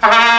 Ha ha!